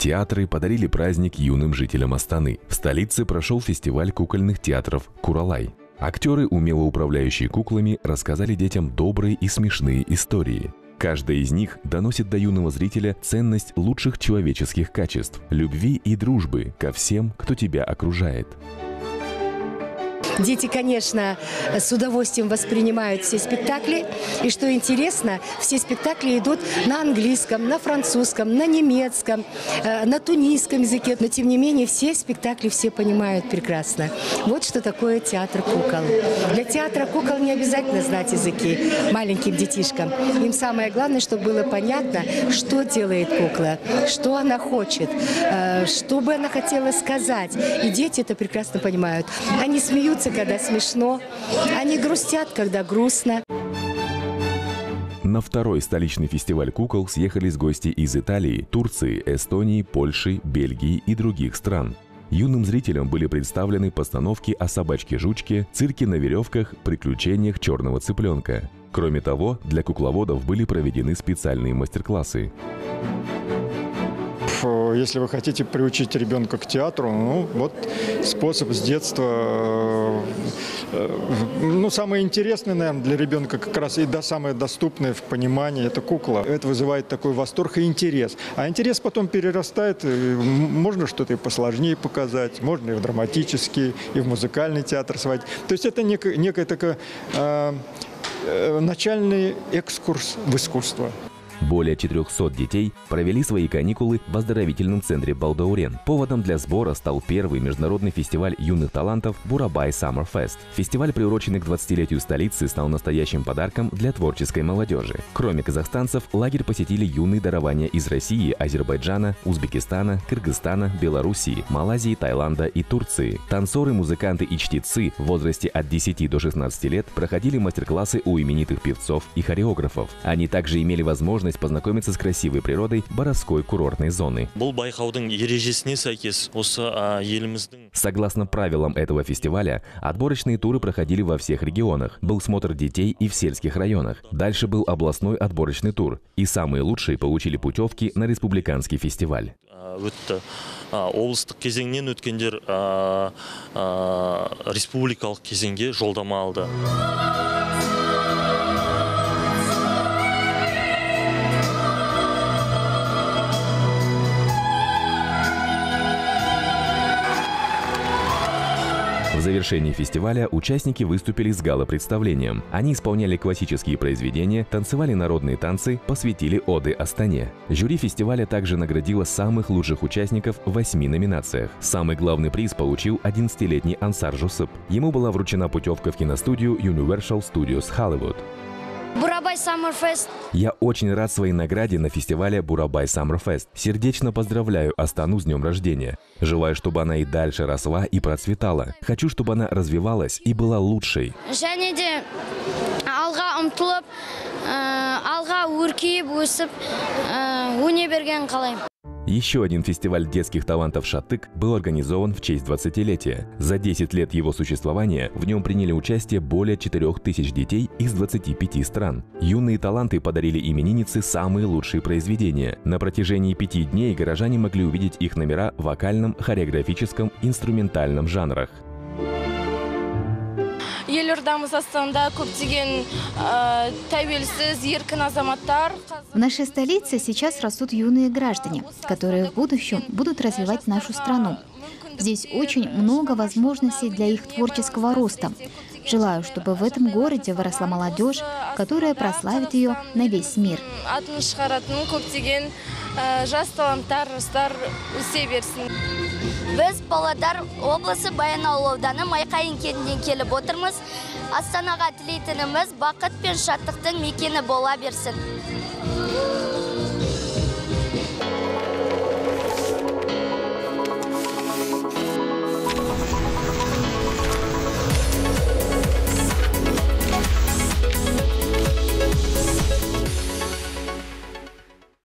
Театры подарили праздник юным жителям Астаны. В столице прошел фестиваль кукольных театров «Куралай». Актеры, умело управляющие куклами, рассказали детям добрые и смешные истории. Каждая из них доносит до юного зрителя ценность лучших человеческих качеств – любви и дружбы ко всем, кто тебя окружает. Дети, конечно, с удовольствием воспринимают все спектакли. И что интересно, все спектакли идут на английском, на французском, на немецком, э, на тунисском языке. Но, тем не менее, все спектакли все понимают прекрасно. Вот что такое театр кукол. Для театра кукол не обязательно знать языки маленьким детишкам. Им самое главное, чтобы было понятно, что делает кукла, что она хочет, э, что бы она хотела сказать. И дети это прекрасно понимают. Они смеются, когда смешно, они грустят, когда грустно. На второй столичный фестиваль кукол съехались гости из Италии, Турции, Эстонии, Польши, Бельгии и других стран. Юным зрителям были представлены постановки о собачке-жучке, цирке на веревках, приключениях черного цыпленка. Кроме того, для кукловодов были проведены специальные мастер-классы. Э, если вы хотите приучить ребенка к театру, ну вот способ с детства. Э, э, ну, самое интересное, наверное, для ребенка как раз и да, самое доступное в понимании – это кукла. Это вызывает такой восторг и интерес. А интерес потом перерастает, можно что-то и посложнее показать, можно и в драматический, и в музыкальный театр сводить. То есть это некая, некая такая начальный экскурс в искусство. Более 400 детей провели свои каникулы в оздоровительном центре Балдаурен. Поводом для сбора стал первый международный фестиваль юных талантов Бурабай Fest. Фестиваль, приуроченный к 20-летию столицы, стал настоящим подарком для творческой молодежи. Кроме казахстанцев, лагерь посетили юные дарования из России, Азербайджана, Узбекистана, Кыргызстана, Белоруссии, Малайзии, Таиланда и Турции. Танцоры, музыканты и чтецы в возрасте от 10 до 16 лет проходили мастер-классы у именитых певцов и хореографов. Они также имели возможность возможность познакомиться с красивой природой Боровской курортной зоны. Согласно правилам этого фестиваля, отборочные туры проходили во всех регионах. Был смотр детей и в сельских районах. Дальше был областной отборочный тур. И самые лучшие получили путевки на республиканский фестиваль. өтті облыстық кезеңнен өткендер республикалық кезеңге жолдама алды В завершении фестиваля участники выступили с гала-представлением. Они исполняли классические произведения, танцевали народные танцы, посвятили оды Астане. Жюри фестиваля также наградило самых лучших участников в восьми номинациях. Самый главный приз получил 11-летний Ансар Жусып. Ему была вручена путевка в киностудию Universal Studios Hollywood. Бурабай Саммерфест. Я очень рад своей награде на фестивале Бурабай Саммерфест. Сердечно поздравляю Астану с днем рождения. Желаю, чтобы она и дальше росла и процветала. Хочу, чтобы она развивалась и была лучшей. және де алға өркейіп өсіп өне берген қалаймын еще один фестиваль детских талантов «Шатык» был организован в честь 20-летия. За 10 лет его существования в нем приняли участие более 4000 детей из 25 стран. Юные таланты подарили имениннице самые лучшие произведения. На протяжении пяти дней горожане могли увидеть их номера в вокальном, хореографическом, инструментальном жанрах елордамыз астанада көптеген ә, тәуелсіз еркін азаматтар в нашей столице сейчас растут юные граждане которые в будущем будут развивать нашу страну здесь очень много возможностей для их творческого роста Желаю, чтобы в этом городе выросла молодежь, которая прославит ее на весь мир. жас таланттар жастар өсе берсін Біз павлодар облысы баянауыл ауданы майқайың кентінен келіп отырмыз. Астанаға тілейтініміз бақыт пен шаттықтың мекені бола берсін.